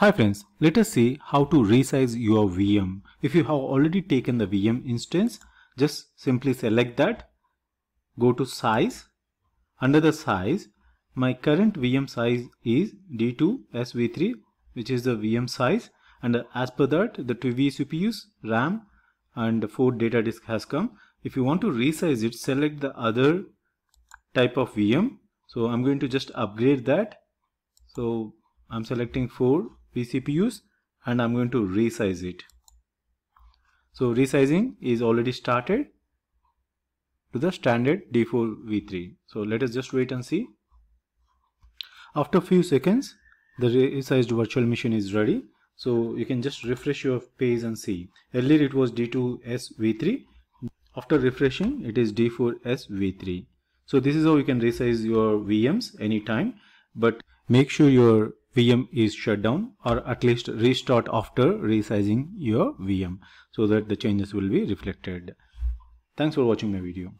Hi friends, let us see how to resize your VM. If you have already taken the VM instance, just simply select that, go to size. Under the size, my current VM size is D2SV3 which is the VM size and as per that the two vCPUs, RAM and 4 data disk has come. If you want to resize it, select the other type of VM. So I'm going to just upgrade that. So I'm selecting 4 vCPUs and I'm going to resize it. So resizing is already started to the standard D4 V3. So let us just wait and see. After few seconds, the resized virtual machine is ready. So you can just refresh your page and see. Earlier it was D2S V3. After refreshing, it is D4S V3. So this is how you can resize your VMs anytime. But make sure your VM is shut down or at least restart after resizing your VM so that the changes will be reflected. Thanks for watching my video.